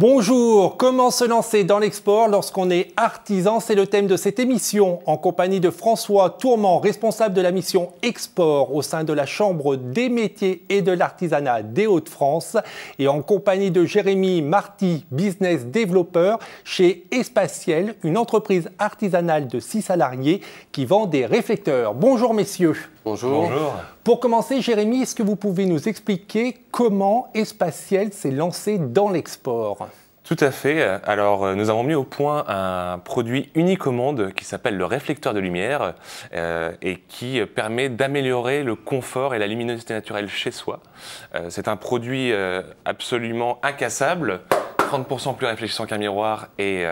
Bonjour, comment se lancer dans l'export lorsqu'on est artisan? C'est le thème de cette émission en compagnie de François Tourment, responsable de la mission export au sein de la Chambre des métiers et de l'artisanat des Hauts-de-France et en compagnie de Jérémy Marty, business développeur chez Espatiel, une entreprise artisanale de 6 salariés qui vend des réflecteurs. Bonjour messieurs. Bonjour. Bonjour. Pour commencer, Jérémy, est-ce que vous pouvez nous expliquer comment Espatiel s'est lancé dans l'export? Tout à fait. Alors, euh, nous avons mis au point un produit unique au monde qui s'appelle le réflecteur de lumière euh, et qui permet d'améliorer le confort et la luminosité naturelle chez soi. Euh, c'est un produit absolument incassable 30% plus réfléchissant qu'un miroir et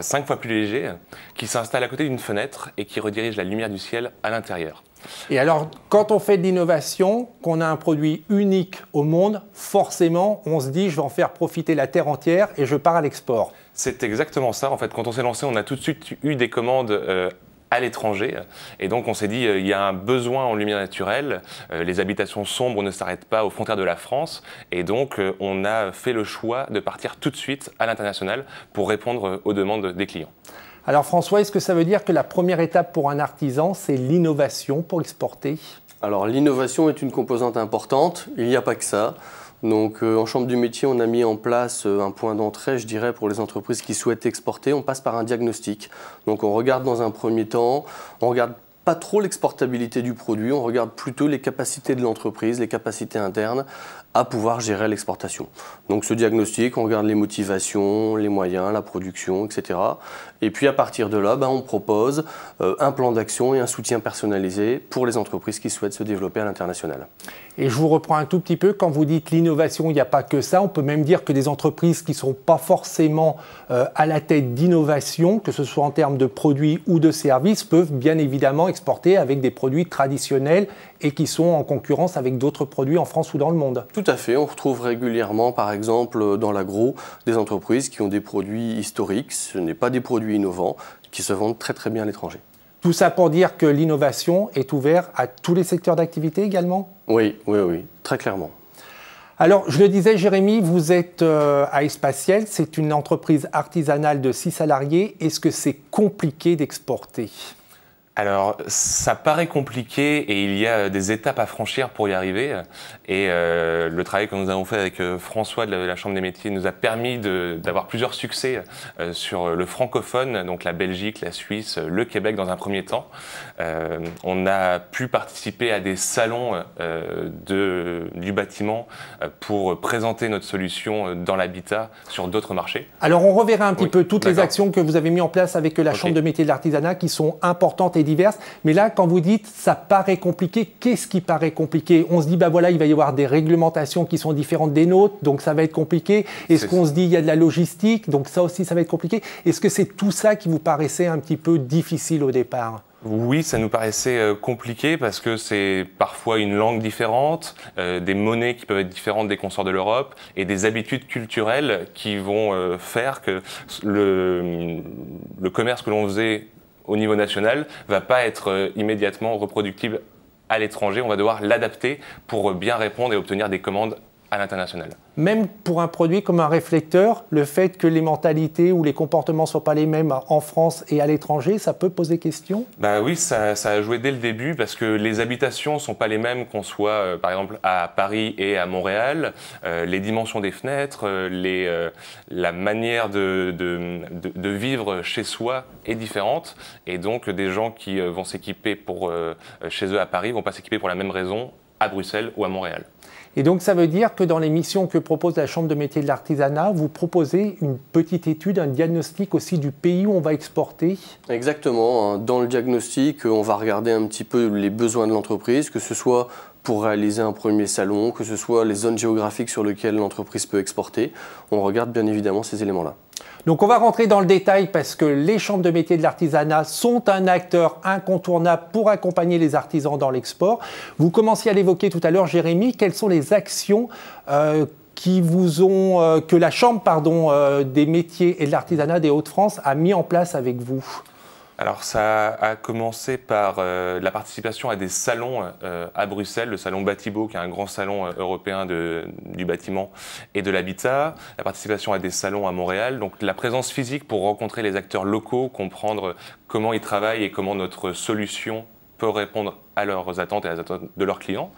5 fois plus léger, qui s'installe à côté d'une fenêtre et qui redirige la lumière du ciel à l'intérieur. Et alors, quand on fait de l'innovation, qu'on a un produit unique au monde, forcément, on se dit, je vais en faire profiter la terre entière et je pars à l'export. C'est exactement ça. En fait, quand on s'est lancé, on a tout de suite eu des commandes. Euh, à l'étranger. Et donc on s'est dit, euh, il y a un besoin en lumière naturelle, euh, les habitations sombres ne s'arrêtent pas aux frontières de la France, et donc on a fait le choix de partir tout de suite à l'international pour répondre aux demandes des clients. Alors François, est-ce que ça veut dire que la première étape pour un artisan, c'est l'innovation pour exporter? Alors l'innovation est une composante importante, il n'y a pas que ça. Donc euh, en chambre du métier, on a mis en place euh, un point d'entrée, je dirais, pour les entreprises qui souhaitent exporter. On passe par un diagnostic. Donc on regarde dans un premier temps, on regarde pas trop l'exportabilité du produit, on regarde plutôt les capacités de l'entreprise, les capacités internes à pouvoir gérer l'exportation. Donc ce diagnostic, on regarde les motivations, les moyens, la production, etc. Et puis à partir de là, ben, on propose euh, un plan d'action et un soutien personnalisé pour les entreprises qui souhaitent se développer à l'international. Et je vous reprends un tout petit peu, quand vous dites l'innovation, il n'y a pas que ça, on peut même dire que des entreprises qui ne sont pas forcément euh, à la tête d'innovation, que ce soit en termes de produits ou de services, peuvent bien évidemment exporter avec des produits traditionnels et qui sont en concurrence avec d'autres produits en France ou dans le monde. Tout à fait, on retrouve régulièrement par exemple dans l'agro des entreprises qui ont des produits historiques, ce n'est pas des produits innovants, qui se vendent très très bien à l'étranger. Tout ça pour dire que l'innovation est ouverte à tous les secteurs d'activité également? Oui, oui, oui, très clairement. Alors, je le disais, Jérémy, vous êtes euh, à Espatiel, c'est une entreprise artisanale de 6 salariés. Est-ce que c'est compliqué d'exporter? Alors, ça paraît compliqué et il y a des étapes à franchir pour y arriver. Et euh, le travail que nous avons fait avec euh, François de la, Chambre des métiers nous a permis d'avoir plusieurs succès euh, sur le francophone, donc la Belgique, la Suisse, le Québec dans un premier temps. on a pu participer à des salons de, du bâtiment pour présenter notre solution dans l'habitat sur d'autres marchés. Alors, on reverra un petit peu toutes les actions que vous avez mises en place avec la Chambre de métiers de l'artisanat qui sont importantes diverses. Mais là, quand vous dites ça paraît compliqué, qu'est-ce qui paraît compliqué? On se dit, bah voilà, il va y avoir des réglementations qui sont différentes des nôtres, donc ça va être compliqué. Est-ce qu'on se dit, il y a de la logistique, donc ça aussi, ça va être compliqué? Est-ce que c'est tout ça qui vous paraissait un petit peu difficile au départ? Oui, ça nous paraissait euh, compliqué parce que c'est parfois une langue différente, euh, des monnaies qui peuvent être différentes des consorts de l'Europe et des habitudes culturelles qui vont euh, faire que le, le commerce que l'on faisait au niveau national va pas être euh, immédiatement reproductible à l'étranger. On va devoir l'adapter pour bien répondre et obtenir des commandes à l'international même pour un produit comme un réflecteur, le fait que les mentalités ou les comportements ne soient pas les mêmes en France et à l'étranger, ça peut poser question? Bah Oui, ça, a joué dès le début parce que les habitations ne sont pas les mêmes qu'on soit euh, par exemple à Paris et à Montréal. Euh, les dimensions des fenêtres, euh, les, la manière de, de, de, vivre chez soi est différente. Et donc des gens qui vont s'équiper pour chez eux à Paris ne vont pas s'équiper pour la même raison à Bruxelles ou à Montréal. Et donc ça veut dire que dans les missions que propose la Chambre de métier de l'artisanat, vous proposez une petite étude, un diagnostic aussi du pays où on va exporter Exactement. Hein. Dans le diagnostic, on va regarder un petit peu les besoins de l'entreprise, que ce soit pour réaliser un premier salon, que ce soit les zones géographiques sur lesquelles l'entreprise peut exporter. On regarde bien évidemment ces éléments-là. Donc on va rentrer dans le détail parce que les chambres de métiers de l'artisanat sont un acteur incontournable pour accompagner les artisans dans l'export. Vous commenciez à l'évoquer tout à l'heure, Jérémy, quelles sont les actions euh, euh, que la Chambre euh, des métiers et de l'artisanat des Hauts-de-France a mis en place avec vous? Alors ça a commencé par euh, la participation à des salons euh, à Bruxelles, le salon Batibo qui est un grand salon euh, européen du bâtiment et de l'habitat, la participation à des salons à Montréal, donc la présence physique pour rencontrer les acteurs locaux, comprendre comment ils travaillent et comment notre solution peut répondre à leurs attentes et à attentes de leurs clients.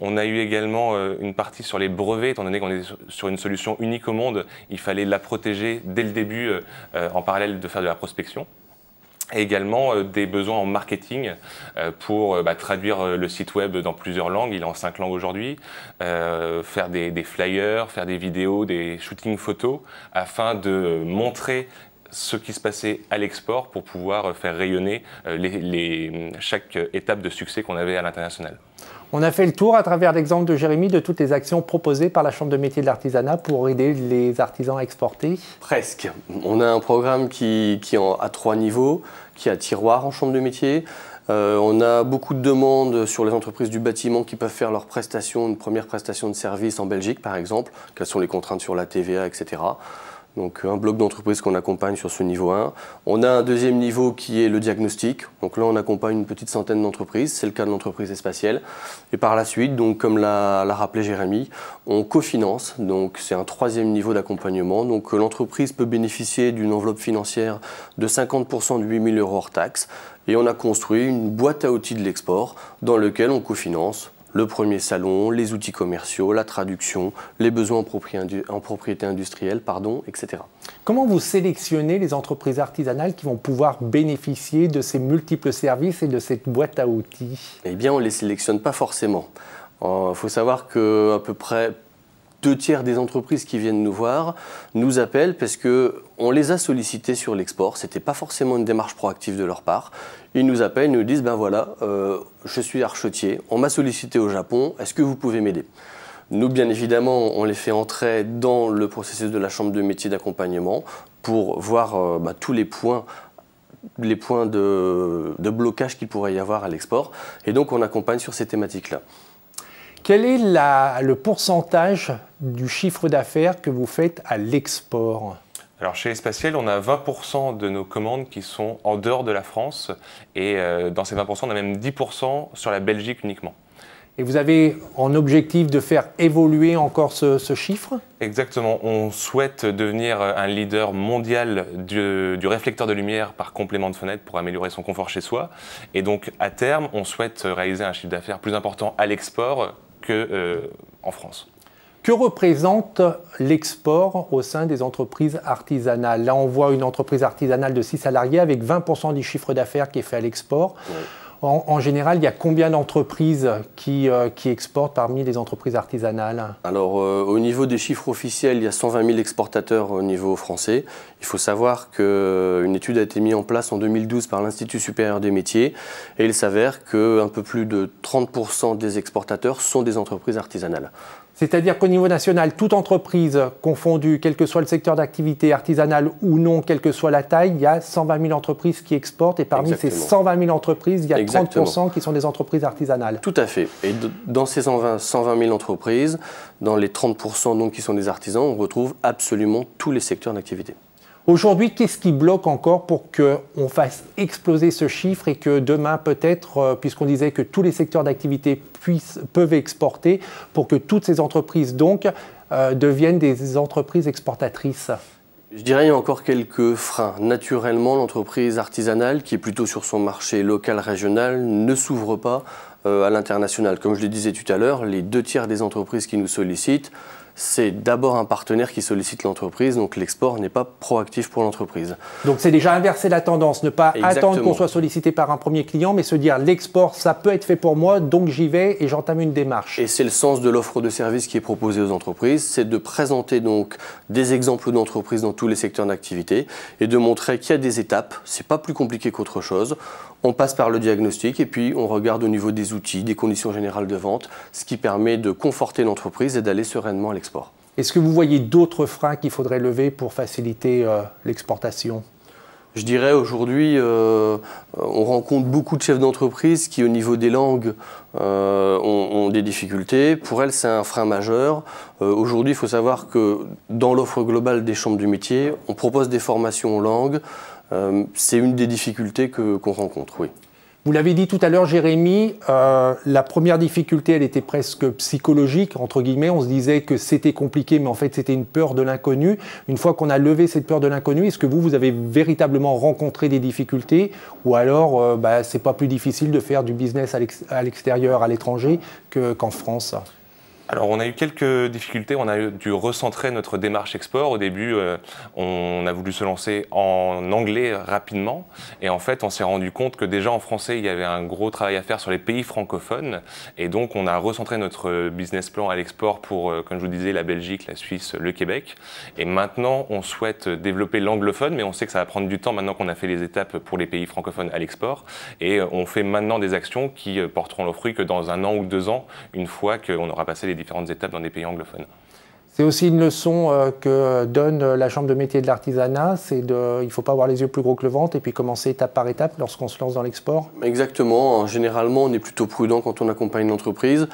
On a eu également une partie sur les brevets, étant donné qu'on est sur une solution unique au monde, il fallait la protéger dès le début en parallèle de faire de la prospection et également euh, des besoins en marketing euh, pour euh, bah, traduire le site web dans plusieurs langues, il est en cinq langues aujourd'hui, faire des, flyers, faire des vidéos, des shootings photos, afin de montrer ce qui se passait à l'export pour pouvoir faire rayonner chaque étape de succès qu'on avait à l'international. On a fait le tour à travers l'exemple de Jérémy de toutes les actions proposées par la Chambre de métier de l'artisanat pour aider les artisans à exporter. Presque. On a un programme qui, qui est trois niveaux, qui a tiroir en Chambre de métier. Euh, on a beaucoup de demandes sur les entreprises du bâtiment qui peuvent faire leur prestation, une première prestation de service en Belgique par exemple, quelles sont les contraintes sur la TVA, etc donc un bloc d'entreprise qu'on accompagne sur ce niveau 1. On a un deuxième niveau qui est le diagnostic. Donc là, on accompagne une petite centaine d'entreprises. C'est le cas de l'entreprise espacielle. Et par la suite, comme l'a rappelé Jérémy, on cofinance. Donc c'est un troisième niveau d'accompagnement. Donc l'entreprise peut bénéficier d'une enveloppe financière de 50% de 8000 euros hors taxe. Et on a construit une boîte à outils de l'export dans lequel on cofinance le premier salon, les outils commerciaux, la traduction, les besoins en propriété, industrielle, pardon, etc. Comment vous sélectionnez les entreprises artisanales qui vont pouvoir bénéficier de ces multiples services et de cette boîte à outils? Eh bien, on ne les sélectionne pas forcément. Il euh, faut savoir qu'à peu près deux tiers des entreprises qui viennent nous voir nous appellent parce que on les a sollicités sur l'export. C'était pas forcément une démarche proactive de leur part. Ils nous appellent, nous disent ben voilà, euh, je suis archetier, on m'a sollicité au Japon, est-ce que vous pouvez m'aider? Nous, bien évidemment, on les fait entrer dans le processus de la chambre de métier d'accompagnement pour voir euh, ben, tous les points les points de, de blocage qu'il pourrait y avoir à l'export. Et donc, on accompagne sur ces thématiques-là. Quel est le pourcentage du chiffre d'affaires que vous faites à l'export? Alors chez Espaciel, on a 20% de nos commandes qui sont en dehors de la France et euh, dans ces 20%, on a même 10% sur la Belgique uniquement. Et vous avez en objectif de faire évoluer encore ce, chiffre? Exactement. On souhaite devenir un leader mondial du, réflecteur de lumière par complément de fenêtre pour améliorer son confort chez soi. Et donc, à terme, on souhaite réaliser un chiffre d'affaires plus important à l'export qu'en euh, France. Que représente l'export au sein des entreprises artisanales? Là, on voit une entreprise artisanale de 6 salariés avec 20% du chiffre d'affaires qui est fait à l'export. En, général, il y a combien d'entreprises qui, euh, exportent parmi les entreprises artisanales Alors, euh, au niveau des chiffres officiels, il y a 120 000 exportateurs au niveau français. Il faut savoir qu'une étude a été mise en place en 2012 par l'Institut supérieur des métiers et il s'avère qu'un peu plus de 30% des exportateurs sont des entreprises artisanales. C'est-à-dire qu'au niveau national, toute entreprise confondue, quel que soit le secteur d'activité artisanale ou non, quelle que soit la taille, il y a 120 000 entreprises qui exportent et parmi ces 120 000 entreprises, il y a 30% qui sont des entreprises artisanales. Tout à fait. Et dans ces 120, 000 entreprises, dans les 30% donc qui sont des artisans, on retrouve absolument tous les secteurs d'activité. Aujourd'hui, qu'est-ce qui bloque encore pour qu'on fasse exploser ce chiffre et que demain, peut-être, euh, puisqu'on disait que tous les secteurs d'activité peuvent exporter, pour que toutes ces entreprises, donc, euh, deviennent des entreprises exportatrices? Je dirais qu'il y a encore quelques freins. Naturellement, l'entreprise artisanale, qui est plutôt sur son marché local, régional, ne s'ouvre pas euh, à l'international. Comme je le disais tout à l'heure, les deux tiers des entreprises qui nous sollicitent c'est d'abord un partenaire qui sollicite l'entreprise, donc l'export n'est pas proactif pour l'entreprise. Donc c'est déjà inverser la tendance, ne pas attendre qu'on soit sollicité par un premier client, mais se dire l'export, ça peut être fait pour moi, donc j'y vais et j'entame une démarche. Et c'est le sens de l'offre de service qui est proposée aux entreprises, c'est de présenter donc des exemples d'entreprises dans tous les secteurs d'activité et de montrer qu'il y a des étapes, c'est pas plus compliqué qu'autre chose. On passe par le diagnostic et puis on regarde au niveau des outils, des conditions générales de vente, ce qui permet de conforter l'entreprise et d'aller sereinement à l'export. Est-ce que vous voyez d'autres freins qu'il faudrait lever pour faciliter euh, l'exportation? Je dirais aujourd'hui, euh, on rencontre beaucoup de chefs d'entreprise qui, au niveau des langues, euh, ont, des difficultés. Pour elles, c'est un frein majeur. aujourd'hui, il faut savoir que dans l'offre globale des chambres du métier, on propose des formations en langue, c'est une des difficultés qu'on rencontre, oui. Vous l'avez dit tout à l'heure, Jérémy, euh, la première difficulté, elle était presque psychologique, entre guillemets. On se disait que c'était compliqué, mais en fait, c'était une peur de l'inconnu. Une fois qu'on a levé cette peur de l'inconnu, est-ce que vous, vous avez véritablement rencontré des difficultés? Ou alors, euh, bah, c'est pas plus difficile de faire du business à l'extérieur, à l'étranger, qu'en France? Alors on a eu quelques difficultés, on a dû recentrer notre démarche export. Au début, euh, on a voulu se lancer en anglais rapidement et en fait on s'est rendu compte que déjà en français il y avait un gros travail à faire sur les pays francophones et donc on a recentré notre business plan à l'export pour, euh, comme je vous disais, la Belgique, la Suisse, le Québec. Et maintenant on souhaite développer l'anglophone mais on sait que ça va prendre du temps maintenant qu'on a fait les étapes pour les pays francophones à l'export et on fait maintenant des actions qui porteront le fruit que dans un an ou deux ans, une fois qu'on aura passé les différentes étapes dans des pays anglophones. C'est aussi une leçon euh, que donne la Chambre de métier de l'artisanat, c'est de, il ne faut pas avoir les yeux plus gros que le ventre et puis commencer étape par étape lorsqu'on se lance dans l'export. Exactement, généralement on est plutôt prudent quand on accompagne une entreprise.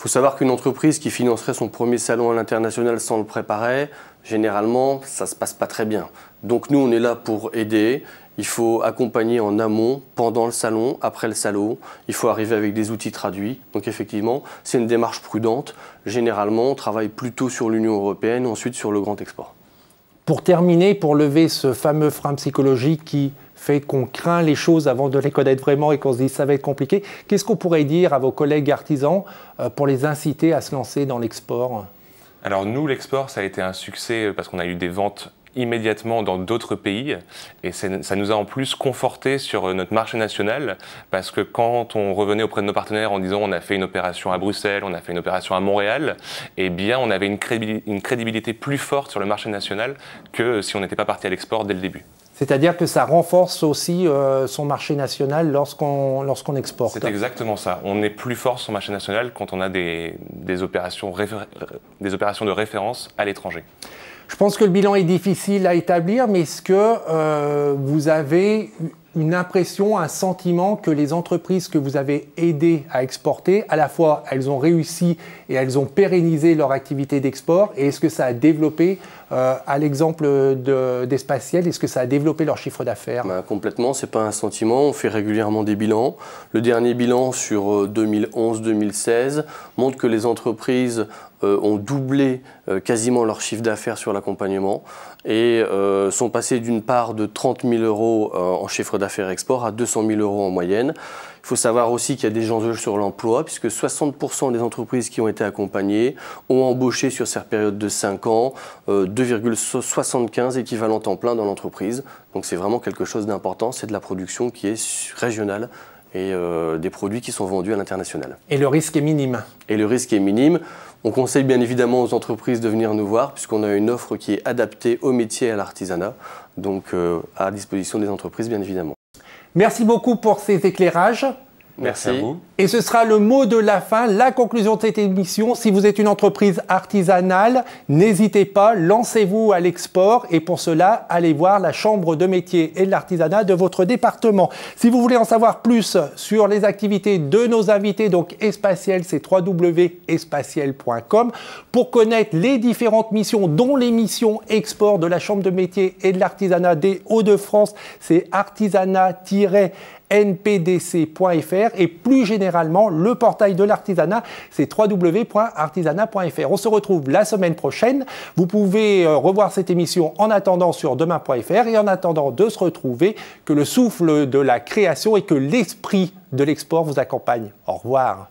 Il faut savoir qu'une entreprise qui financerait son premier salon à l'international sans le préparer, généralement ça ne se passe pas très bien. Donc nous on est là pour aider, il faut accompagner en amont, pendant le salon, après le salon. Il faut arriver avec des outils traduits. Donc effectivement, c'est une démarche prudente. Généralement, on travaille plutôt sur l'Union européenne, ensuite sur le grand export. Pour terminer, pour lever ce fameux frein psychologique qui fait qu'on craint les choses avant de les connaître vraiment et qu'on se dit ça va être compliqué, qu'est-ce qu'on pourrait dire à vos collègues artisans euh, pour les inciter à se lancer dans l'export? Alors nous, l'export, ça a été un succès parce qu'on a eu des ventes immédiatement dans d'autres pays et ça nous a en plus conforté sur notre marché national parce que quand on revenait auprès de nos partenaires en disant on a fait une opération à Bruxelles, on a fait une opération à Montréal, eh bien on avait une crédibilité, plus forte sur le marché national que si on n'était pas parti à l'export dès le début. C'est-à-dire que ça renforce aussi euh, son marché national lorsqu'on lorsqu'on exporte. C'est exactement ça. On est plus fort sur son marché national quand on a des, des opérations, des opérations de référence à l'étranger. Je pense que le bilan est difficile à établir, mais est-ce que euh, vous avez une impression, un sentiment que les entreprises que vous avez aidées à exporter, à la fois elles ont réussi et elles ont pérennisé leur activité d'export, et est-ce que ça a développé, euh, à l'exemple d'Espatiel, est-ce que ça a développé leur chiffre d'affaires? Bah, Complètement, ce n'est pas un sentiment, on fait régulièrement des bilans. Le dernier bilan sur 2011-2016 euh, montre que les entreprises ont doublé quasiment leur chiffre d'affaires sur l'accompagnement et sont passées d'une part de 30 000 euros en chiffre d'affaires export à 200 000 euros en moyenne. Il faut savoir aussi qu'il y a des enjeux sur l'emploi, puisque 60% des entreprises qui ont été accompagnées ont embauché sur cette période de 5 ans 2,75 euh, équivalents temps plein dans l'entreprise. Donc c'est vraiment quelque chose d'important, c'est de la production qui est régionale et euh, des produits qui sont vendus à l'international. Et le risque est minime Et le risque est minime. On conseille bien évidemment aux entreprises de venir nous voir puisqu'on a une offre qui est adaptée au métier et à l'artisanat, donc euh, à disposition des entreprises bien évidemment. Merci beaucoup pour ces éclairages. Merci. à vous. Et ce sera le mot de la fin, la conclusion de cette émission. Si vous êtes une entreprise artisanale, n'hésitez pas, lancez-vous à l'export et pour cela, allez voir la chambre de métier et de l'artisanat de votre département. Si vous voulez en savoir plus sur les activités de nos invités, donc Espatiel, c'est www.espatiel.com pour connaître les différentes missions, dont les missions export de la chambre de métier et de l'artisanat des Hauts-de-France, c'est artisanat- npdc.fr et plus généralement le portail de l'artisanat, c'est www.artisanat.fr. On se retrouve la semaine prochaine. Vous pouvez euh, revoir cette émission en attendant sur demain.fr et en attendant de se retrouver, que le souffle de la création et que l'esprit de l'export vous accompagne. Au revoir.